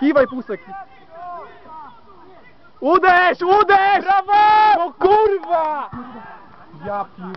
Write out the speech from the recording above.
Kiwaj pusek. Uderz, uderz! Brawo! No kurwa! Ja pier...